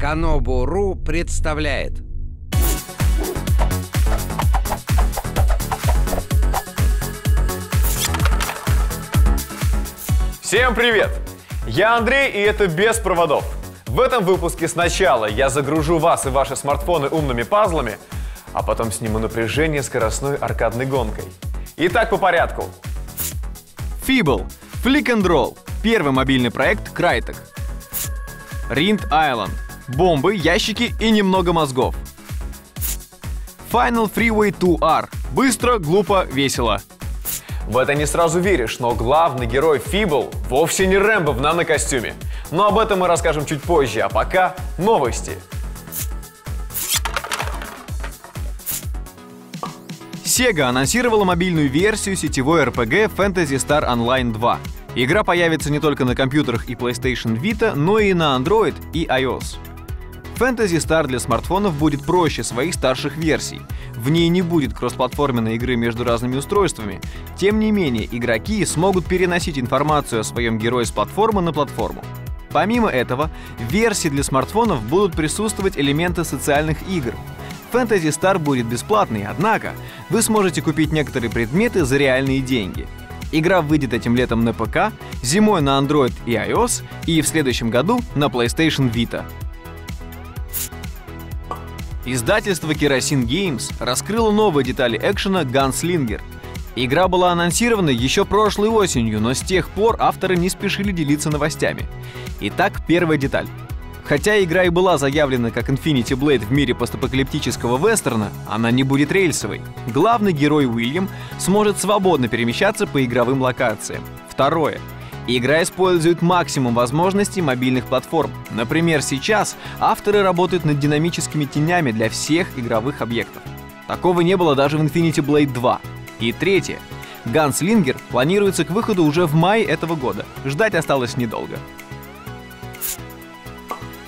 Канобу.ру представляет Всем привет! Я Андрей, и это «Без проводов». В этом выпуске сначала я загружу вас и ваши смартфоны умными пазлами, а потом сниму напряжение скоростной аркадной гонкой. Итак, по порядку. Fibble. Flick and Roll. Первый мобильный проект Crytek. Rind Island. Бомбы, ящики и немного мозгов. Final Freeway 2R. Быстро, глупо, весело. В это не сразу веришь, но главный герой Фибл вовсе не Рэмбо в нанокостюме. Но об этом мы расскажем чуть позже, а пока новости. Sega анонсировала мобильную версию сетевой RPG Fantasy Star Online 2. Игра появится не только на компьютерах и PlayStation Vita, но и на Android и iOS. Fantasy Star для смартфонов будет проще своих старших версий. В ней не будет кроссплатформенной игры между разными устройствами. Тем не менее, игроки смогут переносить информацию о своем герое с платформы на платформу. Помимо этого, в версии для смартфонов будут присутствовать элементы социальных игр. Fantasy Star будет бесплатной, однако вы сможете купить некоторые предметы за реальные деньги. Игра выйдет этим летом на ПК, зимой на Android и iOS и в следующем году на PlayStation Vita. Издательство Kerosene Games раскрыло новые детали экшена Gunslinger. Игра была анонсирована еще прошлой осенью, но с тех пор авторы не спешили делиться новостями. Итак, первая деталь. Хотя игра и была заявлена как Infinity Blade в мире постапокалиптического вестерна, она не будет рельсовой. Главный герой Уильям сможет свободно перемещаться по игровым локациям. Второе. Игра использует максимум возможностей мобильных платформ. Например, сейчас авторы работают над динамическими тенями для всех игровых объектов. Такого не было даже в Infinity Blade 2. И третье. Gunslinger планируется к выходу уже в мае этого года. Ждать осталось недолго.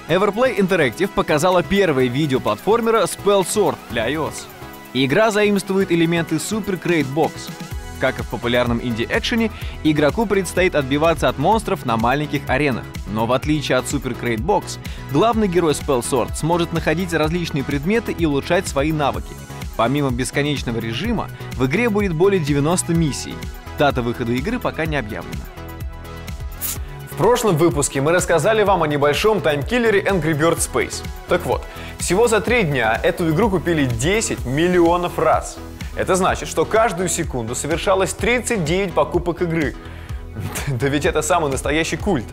Everplay Interactive показала первое видео платформера Spell Sword для iOS. Игра заимствует элементы Super Crate Box. Как и в популярном инди-экшене, игроку предстоит отбиваться от монстров на маленьких аренах. Но в отличие от Super Crate Box, главный герой Spell Sword сможет находить различные предметы и улучшать свои навыки. Помимо бесконечного режима, в игре будет более 90 миссий. Дата выхода игры пока не объявлена. В прошлом выпуске мы рассказали вам о небольшом таймкиллере Angry Bird Space. Так вот, всего за три дня эту игру купили 10 миллионов раз. Это значит, что каждую секунду совершалось 39 покупок игры. Да ведь это самый настоящий культ.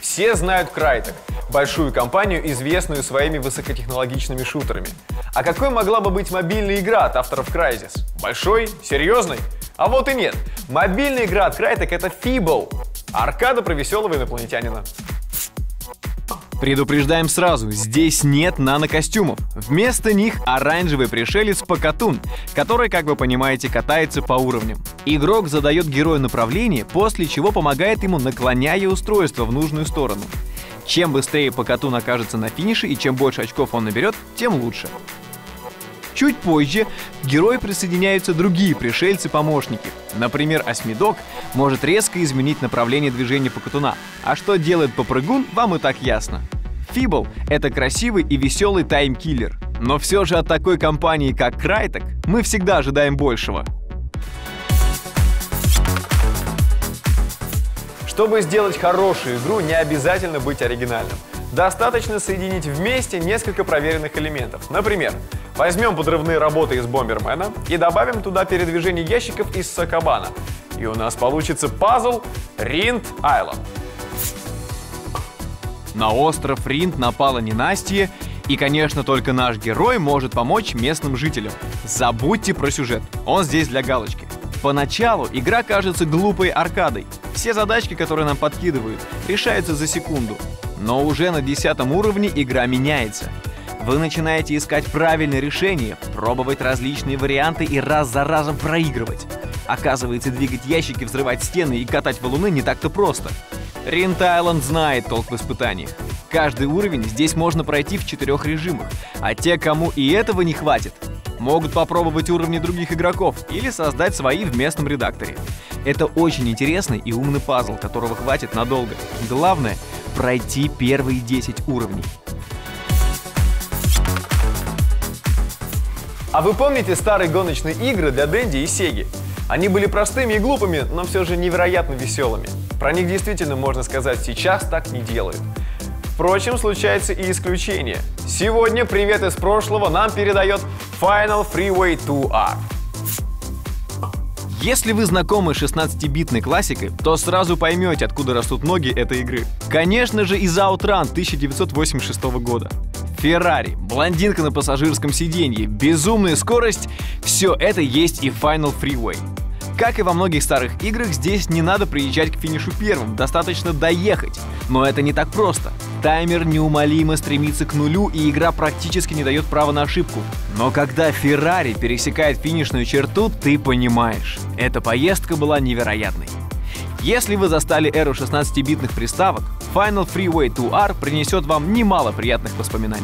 Все знают Crytek, большую компанию, известную своими высокотехнологичными шутерами. А какой могла бы быть мобильная игра от авторов Crysis? Большой? Серьезной? А вот и нет. Мобильная игра от Crytek это Feeble. Аркада про веселого инопланетянина. Предупреждаем сразу, здесь нет нанокостюмов. Вместо них оранжевый пришелец Покатун, который, как вы понимаете, катается по уровням. Игрок задает герою направление, после чего помогает ему, наклоняя устройство в нужную сторону. Чем быстрее Покатун окажется на финише и чем больше очков он наберет, тем лучше. Чуть позже к герою присоединяются другие пришельцы-помощники. Например, осьмидок может резко изменить направление движения покатуна. А что делает попрыгун, вам и так ясно. Фибл — это красивый и веселый таймкиллер. Но все же от такой компании, как Крайтек, мы всегда ожидаем большего. Чтобы сделать хорошую игру, не обязательно быть оригинальным. Достаточно соединить вместе несколько проверенных элементов. Например, возьмем подрывные работы из Бомбермена и добавим туда передвижение ящиков из Сакабана. И у нас получится пазл Ринд Айленд. На остров Ринд напала ненастье, и, конечно, только наш герой может помочь местным жителям. Забудьте про сюжет, он здесь для галочки. Поначалу игра кажется глупой аркадой. Все задачки, которые нам подкидывают, решаются за секунду. Но уже на десятом уровне игра меняется. Вы начинаете искать правильное решение, пробовать различные варианты и раз за разом проигрывать. Оказывается, двигать ящики, взрывать стены и катать валуны не так-то просто. Ринт Айленд знает толк в испытаниях. Каждый уровень здесь можно пройти в четырех режимах, а те, кому и этого не хватит, могут попробовать уровни других игроков или создать свои в местном редакторе. Это очень интересный и умный пазл, которого хватит надолго. Главное — пройти первые 10 уровней. А вы помните старые гоночные игры для Дэнди и Сеги? Они были простыми и глупыми, но все же невероятно веселыми. Про них действительно можно сказать, сейчас так не делают. Впрочем, случается и исключение. Сегодня привет из прошлого нам передает Final Freeway 2R. Если вы знакомы с 16-битной классикой, то сразу поймете, откуда растут ноги этой игры. Конечно же, из Outrun 1986 года. Феррари, блондинка на пассажирском сиденье, безумная скорость — все это есть и Final Freeway. Как и во многих старых играх, здесь не надо приезжать к финишу первым, достаточно доехать. Но это не так просто. Таймер неумолимо стремится к нулю, и игра практически не дает права на ошибку. Но когда Феррари пересекает финишную черту, ты понимаешь, эта поездка была невероятной. Если вы застали эру 16-битных приставок, Final Freeway 2R принесет вам немало приятных воспоминаний.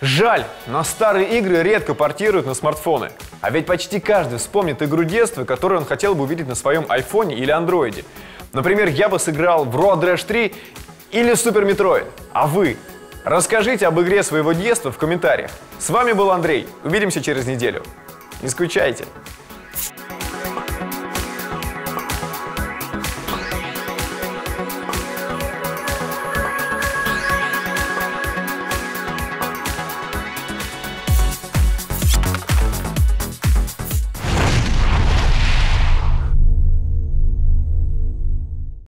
Жаль, но старые игры редко портируют на смартфоны. А ведь почти каждый вспомнит игру детства, которую он хотел бы увидеть на своем айфоне или андроиде. Например, я бы сыграл в Road Rash 3 или Super Metroid. А вы? Расскажите об игре своего детства в комментариях. С вами был Андрей. Увидимся через неделю. Не скучайте.